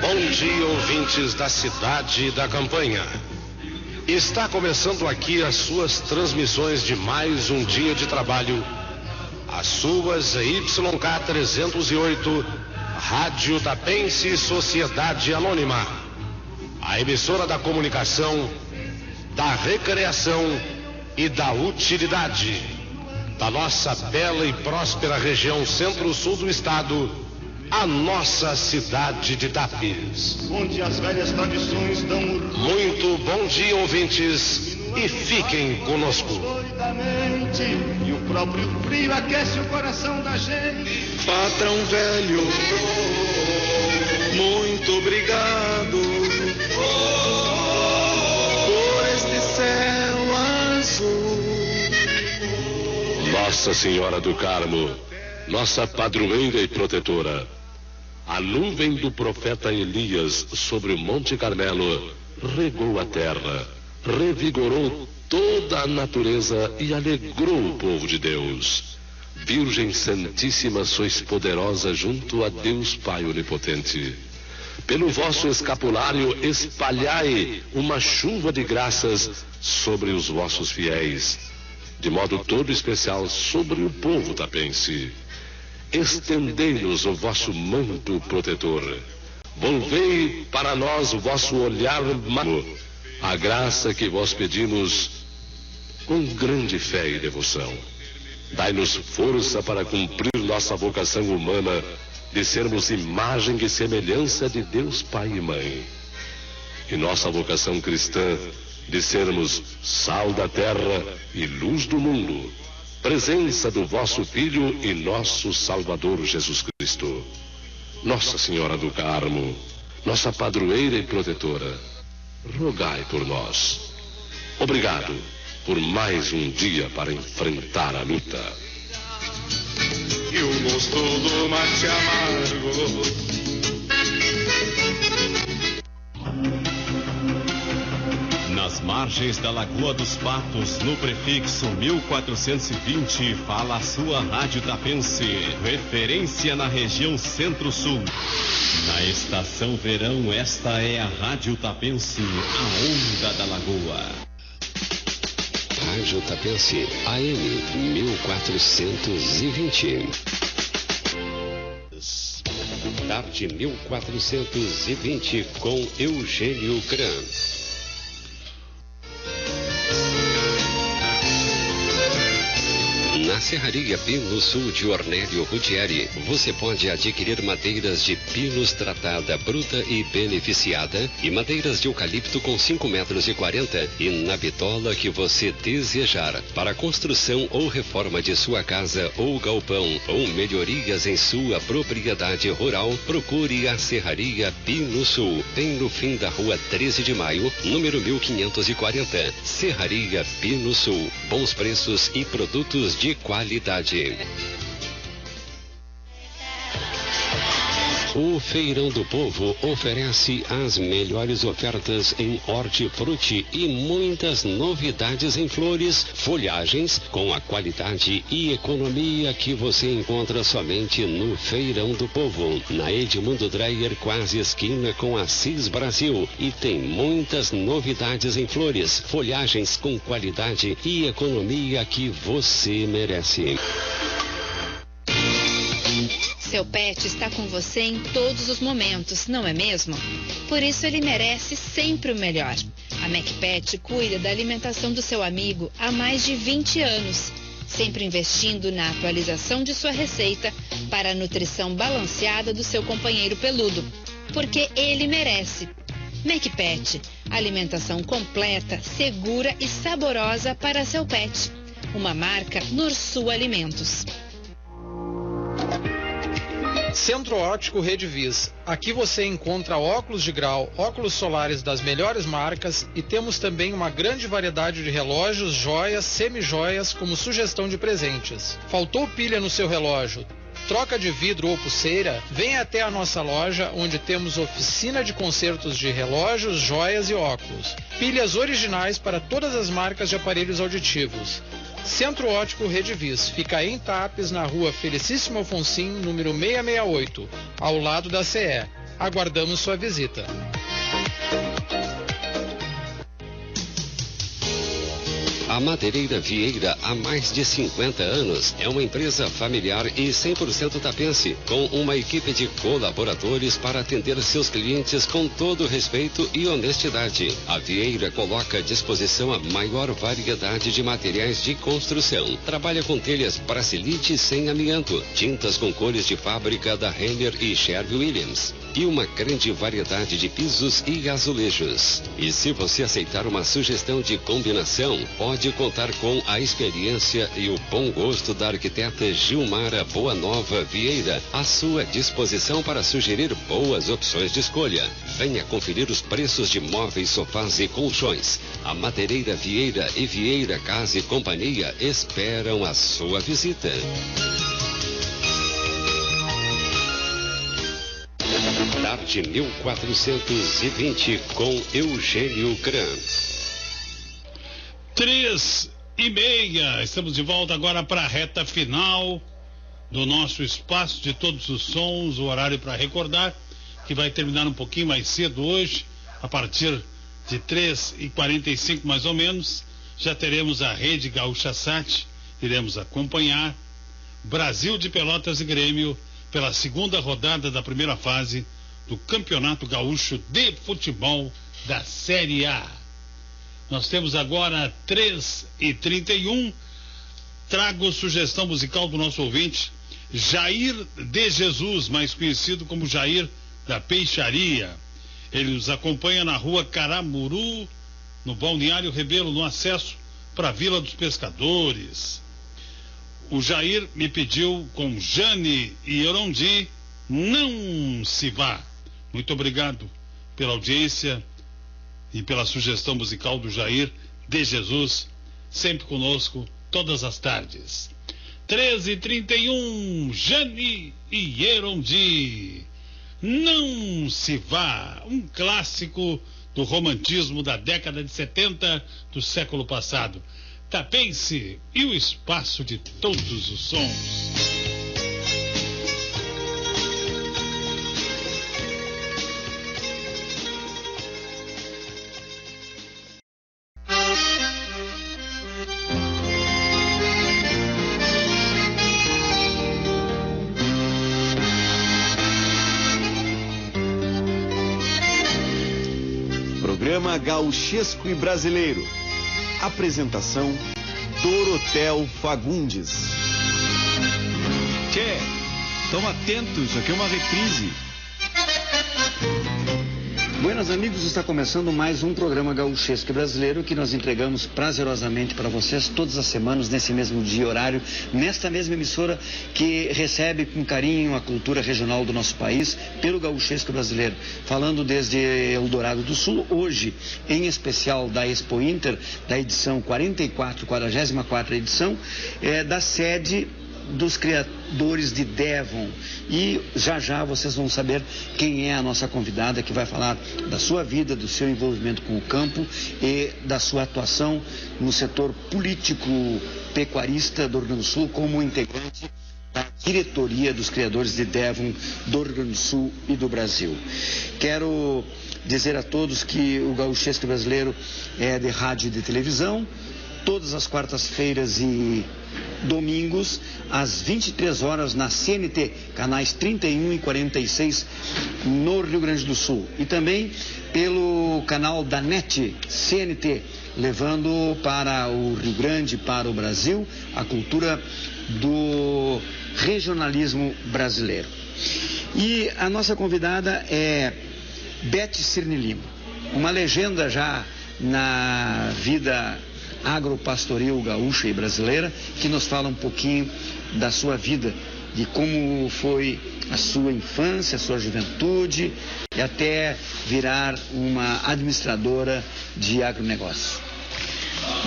Bom dia, ouvintes da cidade e da campanha. Está começando aqui as suas transmissões de mais um dia de trabalho. As suas YK 308, Rádio Tapense Sociedade Anônima. A emissora da comunicação, da recreação e da utilidade. Da nossa bela e próspera região centro-sul do estado a nossa cidade de Tapes. Onde as velhas tradições dão Muito bom dia, ouvintes, e fiquem conosco. E o próprio frio aquece o coração da gente. Patrão velho, muito obrigado Nossa Senhora do Carmo, nossa padroeira e protetora. A nuvem do profeta Elias sobre o Monte Carmelo regou a terra, revigorou toda a natureza e alegrou o povo de Deus. Virgem Santíssima, sois poderosa junto a Deus Pai Onipotente. Pelo vosso escapulário espalhai uma chuva de graças sobre os vossos fiéis, de modo todo especial sobre o povo tapense estendei-nos o vosso manto protetor. Volvei para nós o vosso olhar magno, a graça que vós pedimos com grande fé e devoção. Dai-nos força para cumprir nossa vocação humana de sermos imagem e semelhança de Deus Pai e Mãe. E nossa vocação cristã de sermos sal da terra e luz do mundo presença do vosso Filho e nosso Salvador Jesus Cristo. Nossa Senhora do Carmo, nossa padroeira e protetora, rogai por nós. Obrigado por mais um dia para enfrentar a luta. E o gosto do mate amargo Nas margens da Lagoa dos Patos, no prefixo 1420, fala a sua Rádio Tapense, referência na região Centro-Sul. Na estação verão, esta é a Rádio Tapense, a onda da Lagoa. Rádio Tapense, AM 1420. Tarde 1420 com Eugênio Gran. Na Serraria Pino Sul de Ornélio Rudieri, você pode adquirir madeiras de pinos tratada bruta e beneficiada e madeiras de eucalipto com 5 metros e 40 e na bitola que você desejar. Para construção ou reforma de sua casa ou galpão ou melhorias em sua propriedade rural, procure a Serraria Pino Sul, bem no fim da rua 13 de maio, número 1540. Serraria Pino Sul, bons preços e produtos de qualidade. O Feirão do Povo oferece as melhores ofertas em hortifruti e muitas novidades em flores, folhagens, com a qualidade e economia que você encontra somente no Feirão do Povo, na Edmundo Dreyer, quase esquina com a CIS Brasil. E tem muitas novidades em flores, folhagens com qualidade e economia que você merece. Seu pet está com você em todos os momentos, não é mesmo? Por isso ele merece sempre o melhor. A MacPet cuida da alimentação do seu amigo há mais de 20 anos, sempre investindo na atualização de sua receita para a nutrição balanceada do seu companheiro peludo, porque ele merece. MacPet, alimentação completa, segura e saborosa para seu pet. Uma marca Norsul Alimentos. Centro Óptico Rede Vis. Aqui você encontra óculos de grau, óculos solares das melhores marcas e temos também uma grande variedade de relógios, joias, semi-joias como sugestão de presentes. Faltou pilha no seu relógio? Troca de vidro ou pulseira? Venha até a nossa loja onde temos oficina de consertos de relógios, joias e óculos. Pilhas originais para todas as marcas de aparelhos auditivos. Centro Ótico Redivis, fica em Tapes, na rua Felicíssimo Alfonsim, número 668, ao lado da CE. Aguardamos sua visita. A Madeireira Vieira, há mais de 50 anos, é uma empresa familiar e 100% tapense, com uma equipe de colaboradores para atender seus clientes com todo respeito e honestidade. A Vieira coloca à disposição a maior variedade de materiais de construção. Trabalha com telhas brasilite sem amianto, tintas com cores de fábrica da Renner e Sherwin Williams e uma grande variedade de pisos e azulejos. E se você aceitar uma sugestão de combinação, pode contar com a experiência e o bom gosto da arquiteta Gilmara Boa Nova Vieira à sua disposição para sugerir boas opções de escolha. Venha conferir os preços de móveis, sofás e colchões. A Madeireira Vieira e Vieira Casa e Companhia esperam a sua visita. Tarde 1420 com Eugênio Gran. Três e meia. Estamos de volta agora para a reta final do nosso espaço de todos os sons. O horário para recordar que vai terminar um pouquinho mais cedo hoje, a partir de 3 e 45 mais ou menos. Já teremos a rede Gaúcha Sat, iremos acompanhar Brasil de Pelotas e Grêmio pela segunda rodada da primeira fase do Campeonato Gaúcho de Futebol da Série A. Nós temos agora 3 e 31 Trago sugestão musical do nosso ouvinte, Jair de Jesus, mais conhecido como Jair da Peixaria. Ele nos acompanha na rua Caramuru, no Balneário Rebelo, no acesso para a Vila dos Pescadores. O Jair me pediu com Jane e Erondi, não se vá. Muito obrigado pela audiência e pela sugestão musical do Jair de Jesus, sempre conosco, todas as tardes. 13h31, Jane e Erondi. Não se vá, um clássico do romantismo da década de 70 do século passado. Tapense e o espaço de todos os sons. Gauchesco e Brasileiro. Apresentação Dorotel Fagundes. Tchê, estão atentos, aqui é uma reprise. Buenas amigos, está começando mais um programa gauchesco brasileiro que nós entregamos prazerosamente para vocês todas as semanas, nesse mesmo dia e horário, nesta mesma emissora que recebe com carinho a cultura regional do nosso país pelo gauchesco brasileiro. Falando desde Eldorado do Sul, hoje, em especial da Expo Inter, da edição 44, 44 edição, é, da sede dos criadores de Devon. E já já vocês vão saber quem é a nossa convidada que vai falar da sua vida, do seu envolvimento com o campo e da sua atuação no setor político pecuarista do Rio Grande do Sul como integrante da diretoria dos criadores de Devon do Rio Grande do Sul e do Brasil. Quero dizer a todos que o gauchesco brasileiro é de rádio e de televisão, todas as quartas-feiras e domingos, às 23 horas, na CNT, canais 31 e 46, no Rio Grande do Sul. E também pelo canal da NET CNT, levando para o Rio Grande, para o Brasil, a cultura do regionalismo brasileiro. E a nossa convidada é Beth Cirne Lima, uma legenda já na vida agropastoril gaúcha e brasileira, que nos fala um pouquinho da sua vida, de como foi a sua infância, a sua juventude e até virar uma administradora de agronegócio.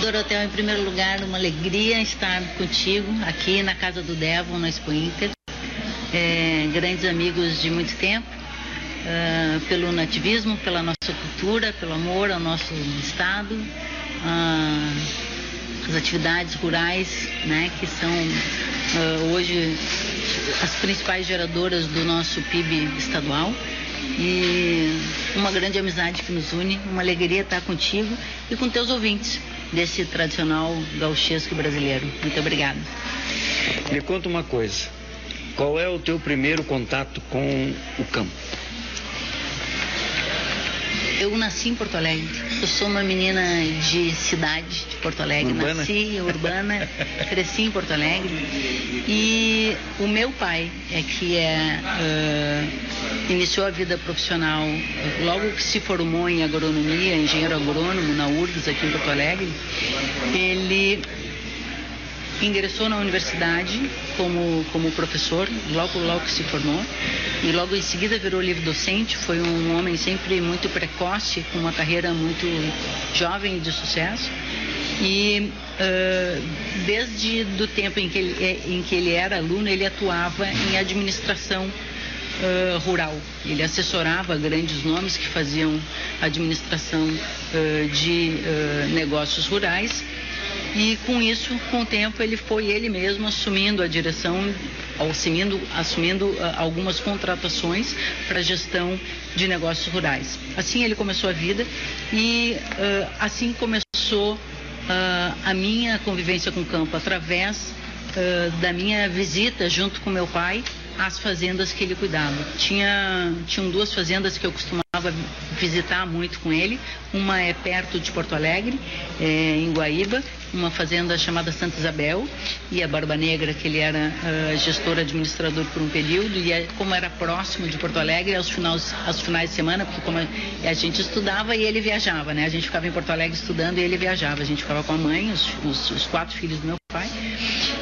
Dorotel, em primeiro lugar, uma alegria estar contigo aqui na casa do Devon, na Expo Inter. É, grandes amigos de muito tempo, uh, pelo nativismo, pela nossa cultura, pelo amor ao nosso estado. Uh, as atividades rurais, né, que são uh, hoje as principais geradoras do nosso PIB estadual. E uma grande amizade que nos une, uma alegria estar contigo e com teus ouvintes desse tradicional gauchesco brasileiro. Muito obrigada. Me conta uma coisa. Qual é o teu primeiro contato com o campo? Eu nasci em Porto Alegre. Eu sou uma menina de cidade, de Porto Alegre. Urbana. Nasci urbana, cresci em Porto Alegre. E o meu pai é que é, uh, iniciou a vida profissional logo que se formou em agronomia, engenheiro agrônomo na URGS aqui em Porto Alegre. Ele ingressou na universidade como, como professor, logo logo se formou, e logo em seguida virou livre docente, foi um homem sempre muito precoce, com uma carreira muito jovem e de sucesso. E uh, desde do tempo em que, ele, eh, em que ele era aluno, ele atuava em administração uh, rural. Ele assessorava grandes nomes que faziam administração uh, de negócios rurais e com isso, com o tempo, ele foi ele mesmo assumindo a direção, assumindo, assumindo uh, algumas contratações para gestão de negócios rurais. Assim ele começou a vida e uh, assim começou uh, a minha convivência com o campo através da minha visita junto com meu pai às fazendas que ele cuidava. Tinha, tinham duas fazendas que eu costumava visitar muito com ele. Uma é perto de Porto Alegre, é, em Guaíba, uma fazenda chamada Santa Isabel, e a Barba Negra, que ele era uh, gestor administrador por um período, e é, como era próximo de Porto Alegre, aos finais, aos finais de semana, porque como a gente estudava e ele viajava, né? A gente ficava em Porto Alegre estudando e ele viajava. A gente ficava com a mãe, os, os, os quatro filhos do meu pai,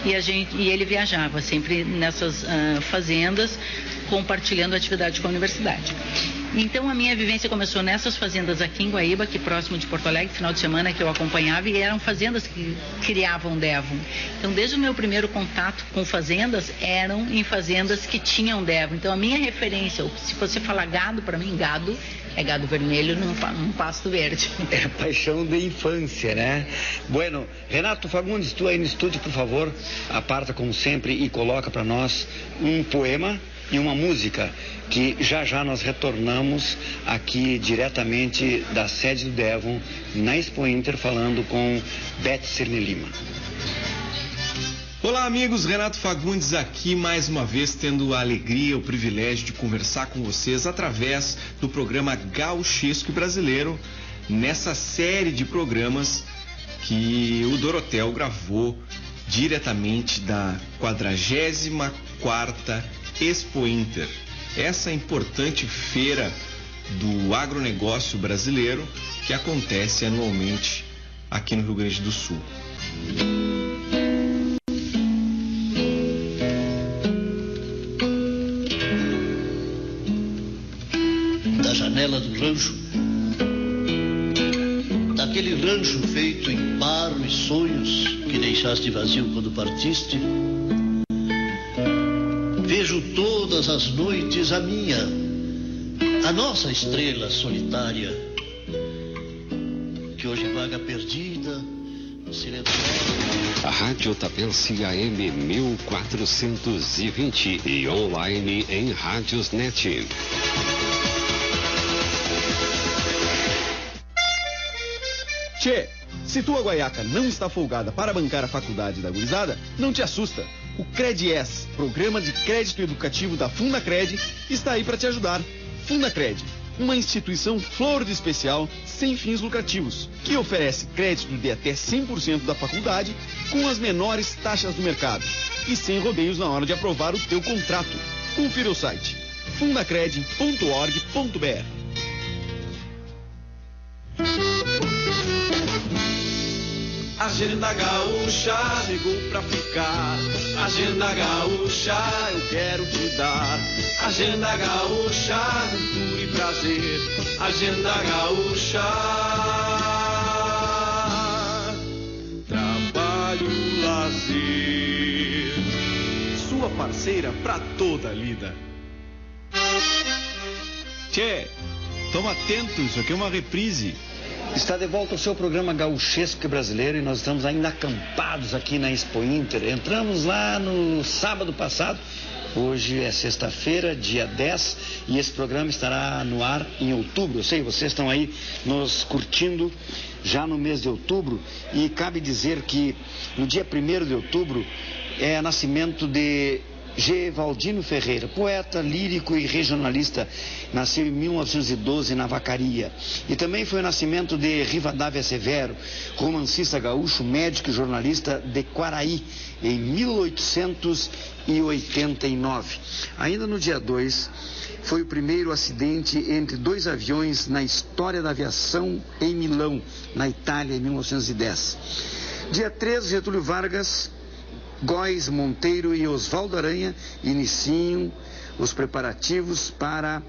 e, a gente, e ele viajava sempre nessas uh, fazendas, compartilhando atividade com a universidade. Então a minha vivência começou nessas fazendas aqui em Guaíba, aqui próximo de Porto Alegre, final de semana que eu acompanhava, e eram fazendas que criavam Devon. Então desde o meu primeiro contato com fazendas, eram em fazendas que tinham Devon. Então a minha referência, se você falar gado, para mim gado é gado vermelho num, num pasto verde. É a paixão de infância, né? Bueno, Renato Fagundes, tu aí no estúdio, por favor, aparta como sempre e coloca para nós um poema e uma música que já já nós retornamos aqui diretamente da sede do Devon, na Expo Inter, falando com Beth Cerne Lima. Olá, amigos. Renato Fagundes aqui mais uma vez tendo a alegria, o privilégio de conversar com vocês através do programa Gauchesco Brasileiro, nessa série de programas que o Dorotel gravou diretamente da 44ª Expo Inter. Essa importante feira do agronegócio brasileiro que acontece anualmente aqui no Rio Grande do Sul. Da janela do rancho, daquele rancho feito em barro e sonhos que deixaste vazio quando partiste, todas as noites a minha, a nossa estrela solitária, que hoje vaga perdida, silenciosa. A Rádio Tapense AM 1420 e online em Rádiosnet. Tchê, se tua guaiaca não está folgada para bancar a faculdade da gurizada, não te assusta. O CredS, Programa de Crédito Educativo da Fundacred, está aí para te ajudar. Fundacred, uma instituição flor de especial sem fins lucrativos, que oferece crédito de até 100% da faculdade com as menores taxas do mercado e sem rodeios na hora de aprovar o teu contrato. Confira o site fundacred.org.br. Agenda Gaúcha chegou pra ficar. Agenda Gaúcha eu quero te dar. Agenda Gaúcha, cultura e prazer. Agenda Gaúcha. Trabalho, lazer. Sua parceira pra toda a lida. Tchê, toma atento, isso aqui é uma reprise. Está de volta o seu programa Gauchesco Brasileiro e nós estamos ainda acampados aqui na Expo Inter. Entramos lá no sábado passado, hoje é sexta-feira, dia 10, e esse programa estará no ar em outubro. Eu sei, vocês estão aí nos curtindo já no mês de outubro e cabe dizer que no dia 1 de outubro é nascimento de G. Valdino Ferreira, poeta, lírico e regionalista, nasceu em 1912 na Vacaria. E também foi o nascimento de Rivadavia Severo, romancista gaúcho, médico e jornalista de Quaraí, em 1889. Ainda no dia 2, foi o primeiro acidente entre dois aviões na história da aviação em Milão, na Itália, em 1910. Dia 13, Getúlio Vargas Góes Monteiro e Oswaldo Aranha iniciam os preparativos para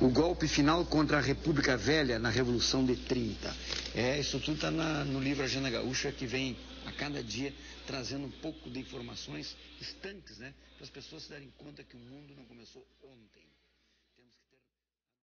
o golpe final contra a República Velha na Revolução de 30. É, isso tudo está no livro Agenda Gaúcha, que vem a cada dia trazendo um pouco de informações estanques, né? Para as pessoas se darem conta que o mundo não começou ontem.